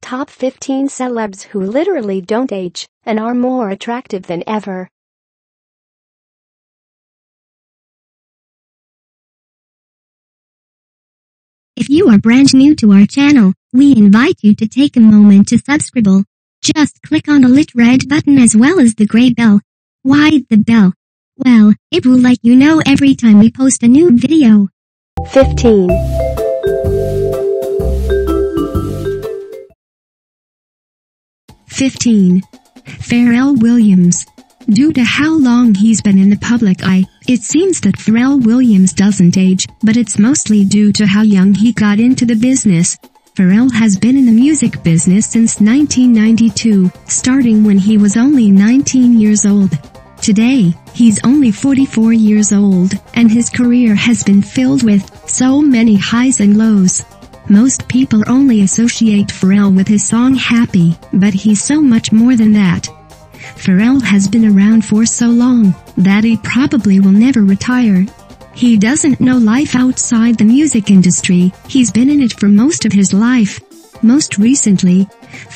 Top 15 celebs who literally don't age and are more attractive than ever. If you are brand new to our channel, we invite you to take a moment to subscribe. Just click on the lit red button as well as the gray bell. Why the bell? Well, it will let you know every time we post a new video. 15. Fifteen. Pharrell Williams. Due to how long he's been in the public eye, it seems that Pharrell Williams doesn't age, but it's mostly due to how young he got into the business. Pharrell has been in the music business since 1992, starting when he was only 19 years old. Today, he's only 44 years old, and his career has been filled with so many highs and lows. Most people only associate Pharrell with his song Happy, but he's so much more than that. Pharrell has been around for so long that he probably will never retire. He doesn't know life outside the music industry, he's been in it for most of his life. Most recently,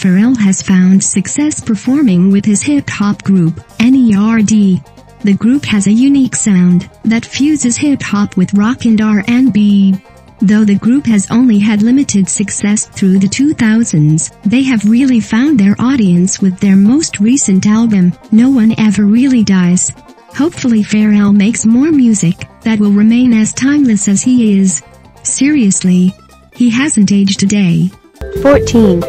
Pharrell has found success performing with his hip-hop group, NERD. The group has a unique sound that fuses hip-hop with rock and R&B. Though the group has only had limited success through the 2000s, they have really found their audience with their most recent album, No One Ever Really Dies. Hopefully Pharrell makes more music that will remain as timeless as he is. Seriously. He hasn't aged a day. 14.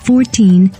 Fourteen.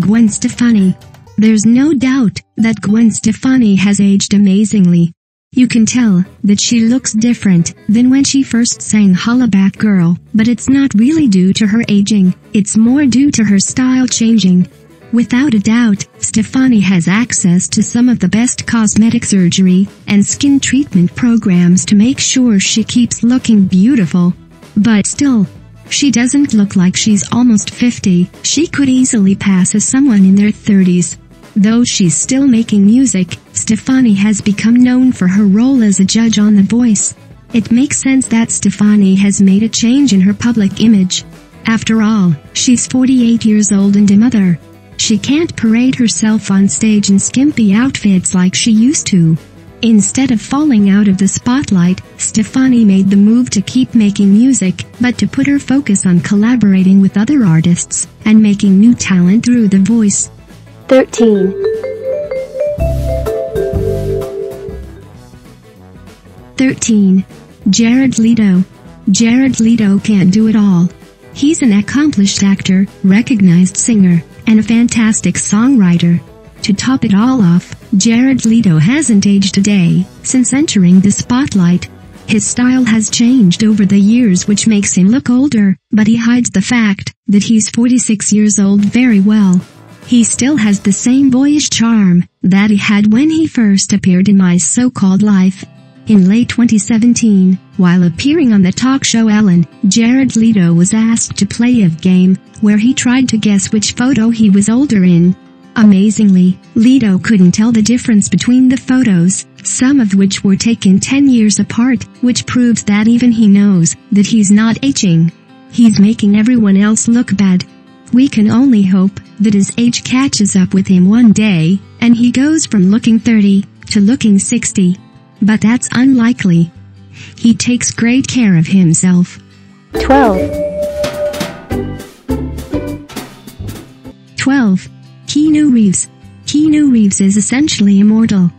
Gwen Stefani. There's no doubt that Gwen Stefani has aged amazingly. You can tell that she looks different than when she first sang Hollaback Girl, but it's not really due to her aging, it's more due to her style changing. Without a doubt, Stefani has access to some of the best cosmetic surgery and skin treatment programs to make sure she keeps looking beautiful. But still, she doesn't look like she's almost 50. She could easily pass as someone in their 30s. Though she's still making music, Stefani has become known for her role as a judge on The Voice. It makes sense that Stefani has made a change in her public image. After all, she's 48 years old and a mother. She can't parade herself on stage in skimpy outfits like she used to. Instead of falling out of the spotlight, Stefani made the move to keep making music, but to put her focus on collaborating with other artists and making new talent through The Voice. 13. Thirteen. Jared Leto. Jared Leto can't do it all. He's an accomplished actor, recognized singer, and a fantastic songwriter. To top it all off, Jared Leto hasn't aged a day since entering the spotlight. His style has changed over the years which makes him look older, but he hides the fact that he's 46 years old very well. He still has the same boyish charm that he had when he first appeared in My So-Called Life. In late 2017, while appearing on the talk show Ellen, Jared Leto was asked to play a game where he tried to guess which photo he was older in. Amazingly, Leto couldn't tell the difference between the photos, some of which were taken 10 years apart, which proves that even he knows that he's not aging. He's making everyone else look bad. We can only hope that his age catches up with him one day, and he goes from looking 30 to looking 60. But that's unlikely. He takes great care of himself. 12. 12. Keanu Reeves. Keanu Reeves is essentially immortal.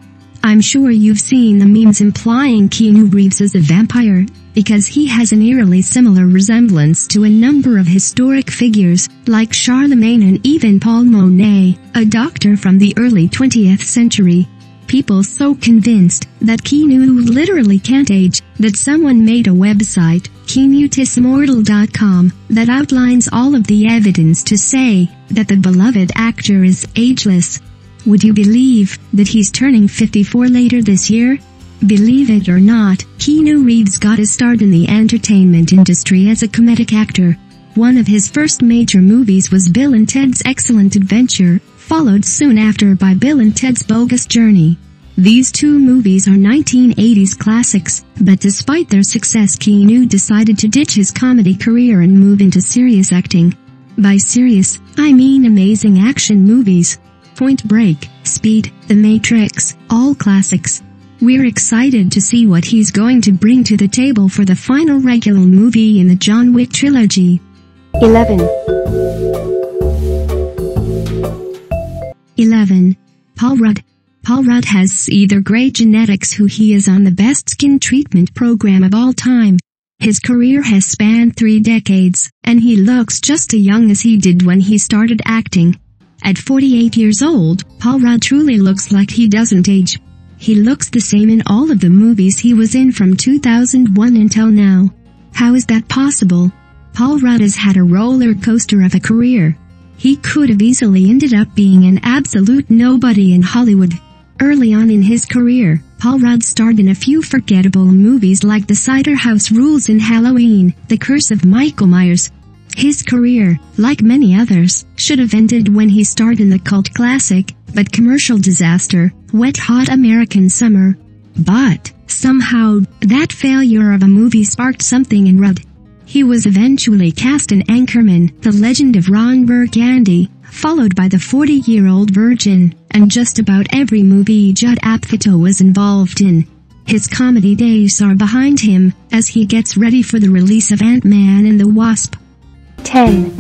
I'm sure you've seen the memes implying Keanu Reeves is a vampire, because he has an eerily similar resemblance to a number of historic figures, like Charlemagne and even Paul Mounet, a doctor from the early 20th century. People so convinced that Keanu literally can't age that someone made a website, KeanuIsImmortal.com, that outlines all of the evidence to say that the beloved actor is ageless. Would you believe that he's turning 54 later this year? Believe it or not, Keanu Reeves got his start in the entertainment industry as a comedic actor. One of his first major movies was Bill and Ted's Excellent Adventure, followed soon after by Bill and Ted's Bogus Journey. These two movies are 1980s classics, but despite their success Keanu decided to ditch his comedy career and move into serious acting. By serious, I mean amazing action movies. Point Break, Speed, The Matrix, all classics. We're excited to see what he's going to bring to the table for the final regular movie in the John Wick trilogy. 11, 11. Paul Rudd. Paul Rudd has either great genetics who he is on the best skin treatment program of all time. His career has spanned three decades, and he looks just as young as he did when he started acting. At 48 years old, Paul Rudd truly looks like he doesn't age. He looks the same in all of the movies he was in from 2001 until now. How is that possible? Paul Rudd has had a roller coaster of a career. He could have easily ended up being an absolute nobody in Hollywood. Early on in his career, Paul Rudd starred in a few forgettable movies like The Cider House Rules and Halloween, The Curse of Michael Myers. His career, like many others, should have ended when he starred in the cult classic, but commercial disaster, Wet Hot American Summer. But, somehow, that failure of a movie sparked something in Rudd. He was eventually cast in Anchorman, The Legend of Ron Burgundy, followed by The 40-Year-Old Virgin, and just about every movie Judd Apatow was involved in. His comedy days are behind him, as he gets ready for the release of Ant-Man and the Wasp. 10,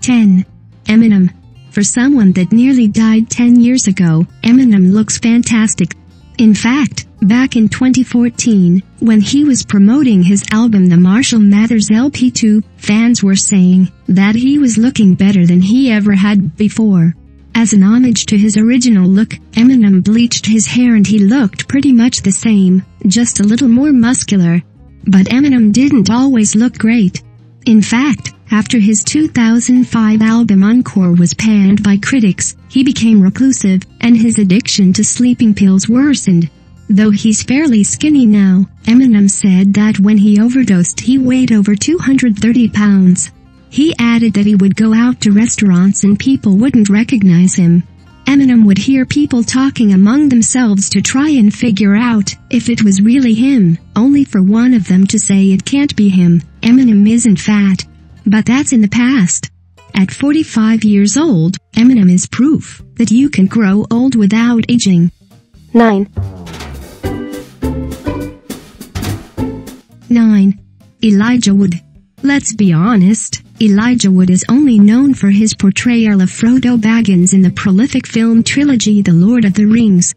10. Eminem. For someone that nearly died 10 years ago, Eminem looks fantastic. In fact, back in 2014, when he was promoting his album The Marshall Mathers LP2, fans were saying that he was looking better than he ever had before. As an homage to his original look, Eminem bleached his hair and he looked pretty much the same, just a little more muscular. But Eminem didn't always look great. In fact, after his 2005 album Encore was panned by critics, he became reclusive, and his addiction to sleeping pills worsened. Though he's fairly skinny now, Eminem said that when he overdosed he weighed over 230 pounds. He added that he would go out to restaurants and people wouldn't recognize him. Eminem would hear people talking among themselves to try and figure out if it was really him, only for one of them to say it can't be him. Eminem isn't fat. But that's in the past. At 45 years old, Eminem is proof that you can grow old without aging. 9, 9. Elijah Wood. Let's be honest, Elijah Wood is only known for his portrayal of Frodo Baggins in the prolific film trilogy The Lord of the Rings.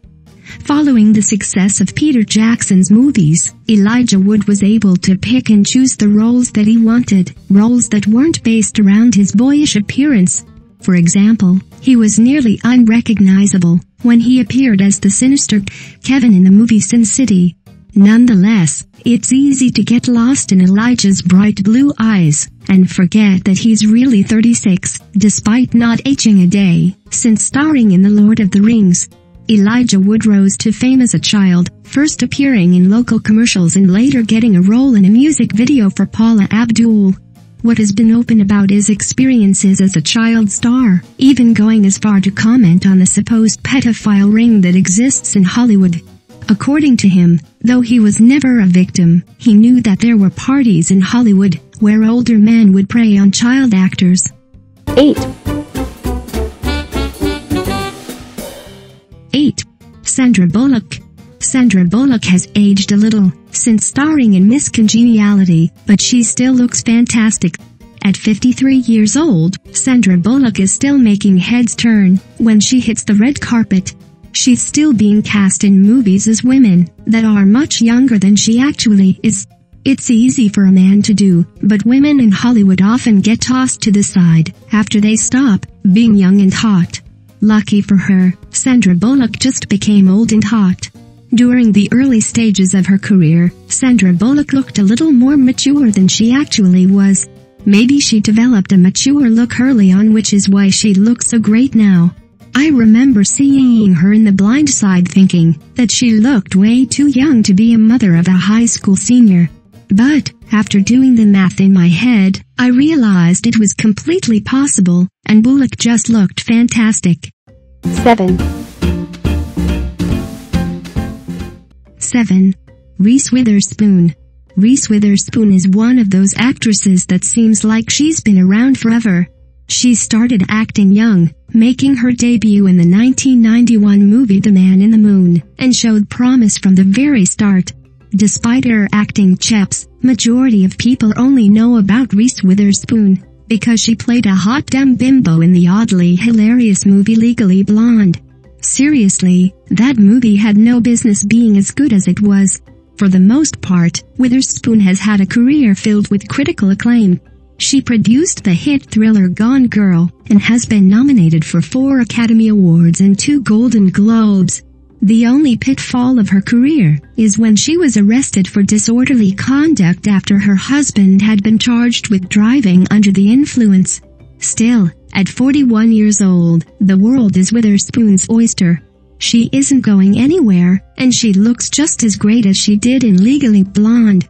Following the success of Peter Jackson's movies, Elijah Wood was able to pick and choose the roles that he wanted, roles that weren't based around his boyish appearance. For example, he was nearly unrecognizable when he appeared as the sinister Kevin in the movie Sin City. Nonetheless, it's easy to get lost in Elijah's bright blue eyes and forget that he's really 36, despite not aging a day, since starring in The Lord of the Rings. Elijah Wood rose to fame as a child, first appearing in local commercials and later getting a role in a music video for Paula Abdul. Wood has been open about his experiences as a child star, even going as far to comment on the supposed pedophile ring that exists in Hollywood. According to him, though he was never a victim, he knew that there were parties in Hollywood where older men would prey on child actors. 8, 8. Sandra Bullock. Sandra Bullock has aged a little since starring in Miss Congeniality, but she still looks fantastic. At 53 years old, Sandra Bullock is still making heads turn when she hits the red carpet. She's still being cast in movies as women that are much younger than she actually is. It's easy for a man to do, but women in Hollywood often get tossed to the side after they stop being young and hot. Lucky for her, Sandra Bullock just became old and hot. During the early stages of her career, Sandra Bullock looked a little more mature than she actually was. Maybe she developed a mature look early on which is why she looks so great now. I remember seeing her in The Blind Side thinking that she looked way too young to be a mother of a high school senior. But, after doing the math in my head, I realized it was completely possible, and Bullock just looked fantastic. 7, 7. Reese Witherspoon. Reese Witherspoon is one of those actresses that seems like she's been around forever. She started acting young, making her debut in the 1991 movie The Man in the Moon, and showed promise from the very start. Despite her acting chops, majority of people only know about Reese Witherspoon because she played a hot dumb bimbo in the oddly hilarious movie Legally Blonde. Seriously, that movie had no business being as good as it was. For the most part, Witherspoon has had a career filled with critical acclaim. She produced the hit thriller Gone Girl and has been nominated for four Academy Awards and two Golden Globes. The only pitfall of her career is when she was arrested for disorderly conduct after her husband had been charged with driving under the influence. Still, at 41 years old, the world is Witherspoon's oyster. She isn't going anywhere, and she looks just as great as she did in Legally Blonde.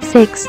6,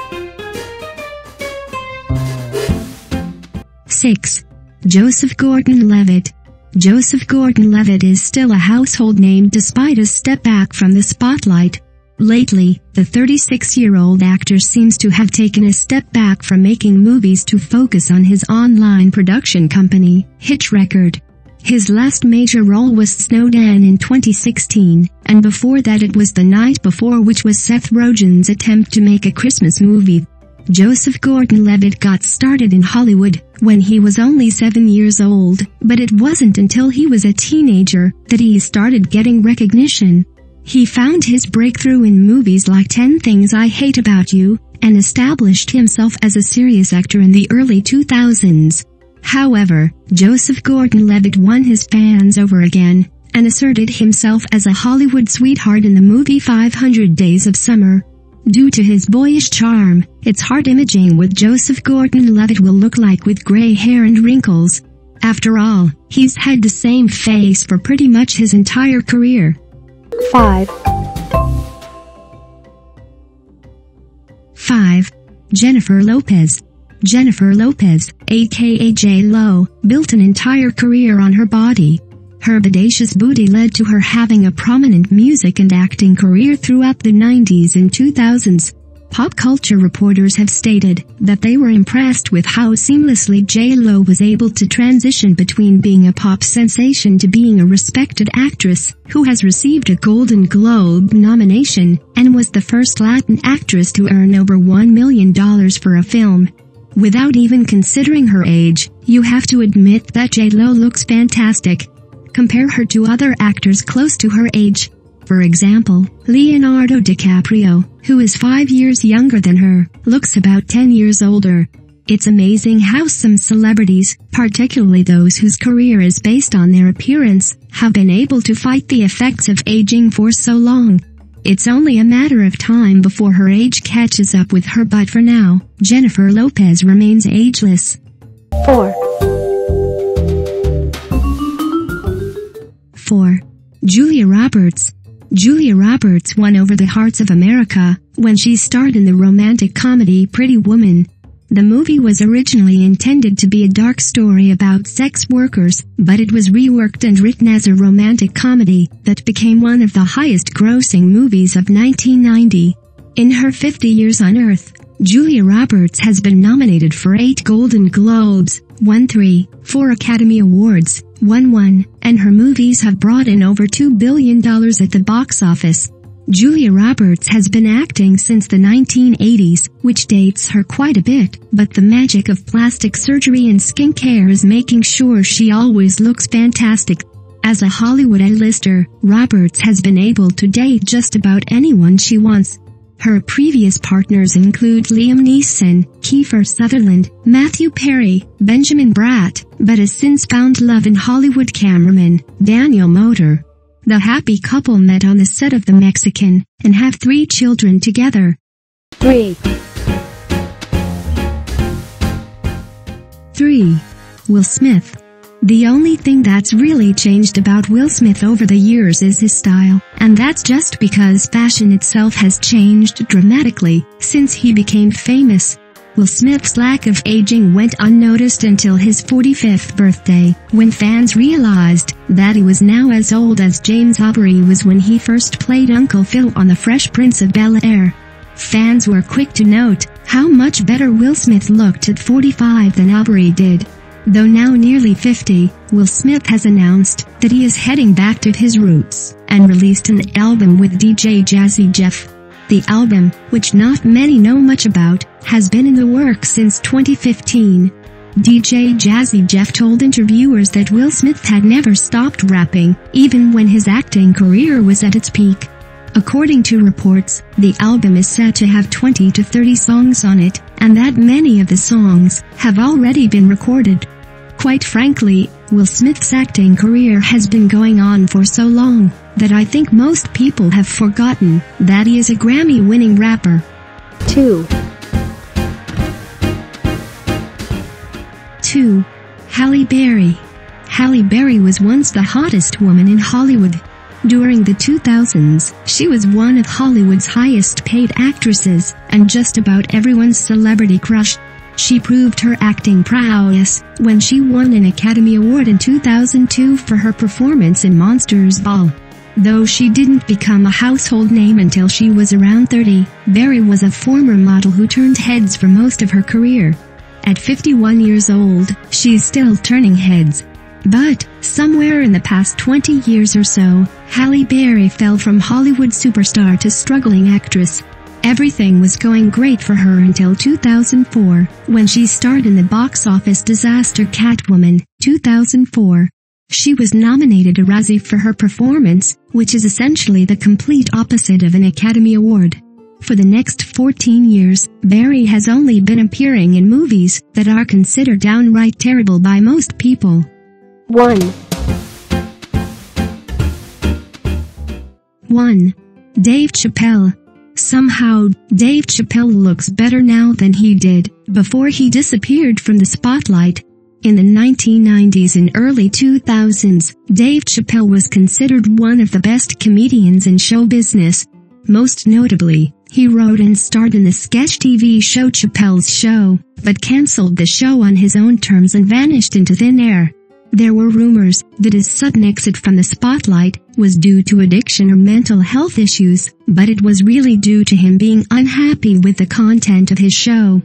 6. Joseph Gordon-Levitt. Joseph Gordon-Levitt is still a household name despite a step back from the spotlight. Lately, the 36-year-old actor seems to have taken a step back from making movies to focus on his online production company, HitRecord. His last major role was Snowden in 2016, and before that it was The Night Before which was Seth Rogen's attempt to make a Christmas movie. Joseph Gordon-Levitt got started in Hollywood when he was only seven years old, but it wasn't until he was a teenager that he started getting recognition. He found his breakthrough in movies like 10 Things I Hate About You, and established himself as a serious actor in the early 2000s. However, Joseph Gordon-Levitt won his fans over again, and asserted himself as a Hollywood sweetheart in the movie 500 Days of Summer. Due to his boyish charm, it's hard imaging what Joseph Gordon-Levitt will look like with gray hair and wrinkles. After all, he's had the same face for pretty much his entire career. 5, 5. Jennifer Lopez. Jennifer Lopez, aka J-Lo, built an entire career on her body. Her bodacious booty led to her having a prominent music and acting career throughout the 90s and 2000s. Pop culture reporters have stated that they were impressed with how seamlessly J-Lo was able to transition between being a pop sensation to being a respected actress who has received a Golden Globe nomination and was the first Latin actress to earn over $1 million for a film. Without even considering her age, you have to admit that J-Lo looks fantastic. Compare her to other actors close to her age. For example, Leonardo DiCaprio, who is five years younger than her, looks about 10 years older. It's amazing how some celebrities, particularly those whose career is based on their appearance, have been able to fight the effects of aging for so long. It's only a matter of time before her age catches up with her but for now, Jennifer Lopez remains ageless. 4, 4. Julia Roberts. Julia Roberts won over the hearts of America when she starred in the romantic comedy Pretty Woman. The movie was originally intended to be a dark story about sex workers, but it was reworked and written as a romantic comedy that became one of the highest grossing movies of 1990. In her 50 years on Earth, Julia Roberts has been nominated for 8 Golden Globes, won 3, 4 Academy Awards, won 1, and her movies have brought in over $2 billion at the box office. Julia Roberts has been acting since the 1980s, which dates her quite a bit, but the magic of plastic surgery and skincare is making sure she always looks fantastic. As a Hollywood A-lister, Roberts has been able to date just about anyone she wants. Her previous partners include Liam Neeson, Kiefer Sutherland, Matthew Perry, Benjamin Bratt, but has since found love in Hollywood cameraman Daniel Moder. The happy couple met on the set of The Mexican and have three children together. 3, 3. Will Smith. The only thing that's really changed about Will Smith over the years is his style, and that's just because fashion itself has changed dramatically since he became famous. Will Smith's lack of aging went unnoticed until his 45th birthday, when fans realized that he was now as old as James Avery was when he first played Uncle Phil on The Fresh Prince of Bel-Air. Fans were quick to note how much better Will Smith looked at 45 than Aubrey did. Though now nearly 50, Will Smith has announced that he is heading back to his roots and released an album with DJ Jazzy Jeff. The album, which not many know much about, has been in the works since 2015. DJ Jazzy Jeff told interviewers that Will Smith had never stopped rapping, even when his acting career was at its peak. According to reports, the album is said to have 20 to 30 songs on it, and that many of the songs have already been recorded. Quite frankly, Will Smith's acting career has been going on for so long that I think most people have forgotten that he is a Grammy-winning rapper. 2. 2. Halle Berry. Halle Berry was once the hottest woman in Hollywood. During the 2000s, she was one of Hollywood's highest paid actresses, and just about everyone's celebrity crush. She proved her acting prowess when she won an Academy Award in 2002 for her performance in Monsters Ball. Though she didn't become a household name until she was around 30, Berry was a former model who turned heads for most of her career. At 51 years old, she's still turning heads. But, somewhere in the past 20 years or so, Halle Berry fell from Hollywood superstar to struggling actress. Everything was going great for her until 2004, when she starred in the box office disaster Catwoman, 2004. She was nominated a Razzie for her performance, which is essentially the complete opposite of an Academy Award. For the next 14 years, Berry has only been appearing in movies that are considered downright terrible by most people. 1. 1. Dave Chappelle. Somehow, Dave Chappelle looks better now than he did before he disappeared from the spotlight. In the 1990s and early 2000s, Dave Chappelle was considered one of the best comedians in show business. Most notably, he wrote and starred in the sketch TV show Chappelle's Show, but cancelled the show on his own terms and vanished into thin air. There were rumors that his sudden exit from the spotlight was due to addiction or mental health issues, but it was really due to him being unhappy with the content of his show.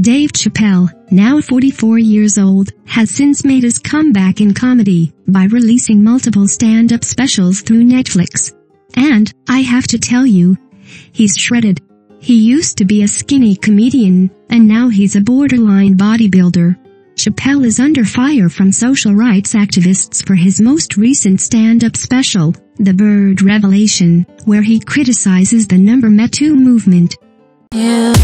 Dave Chappelle, now 44 years old, has since made his comeback in comedy by releasing multiple stand-up specials through Netflix. And, I have to tell you, he's shredded. He used to be a skinny comedian, and now he's a borderline bodybuilder. Chappelle is under fire from social rights activists for his most recent stand-up special, The Bird Revelation, where he criticizes the number Me Too movement. Yeah.